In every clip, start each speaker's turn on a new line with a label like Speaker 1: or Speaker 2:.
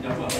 Speaker 1: Jangan lupa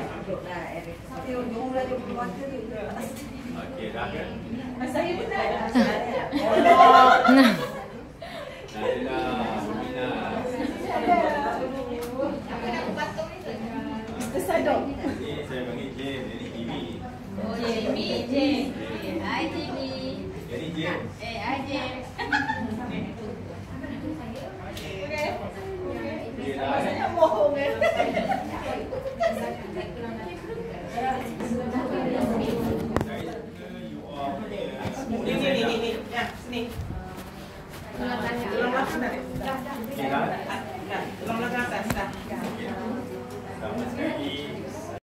Speaker 1: orang
Speaker 2: okey dah kan
Speaker 1: Saya pun tak.
Speaker 2: Nah,
Speaker 1: Mr. Sadok.
Speaker 2: Ini saya panggil James, ini Kimi.
Speaker 3: Oh. Hai, Jamie.
Speaker 2: Ini James.
Speaker 3: Eh, hai, James.
Speaker 2: bohong eh. Ini ini ini ya sini. Tulang belakang dah.
Speaker 1: Tulang belakang atas.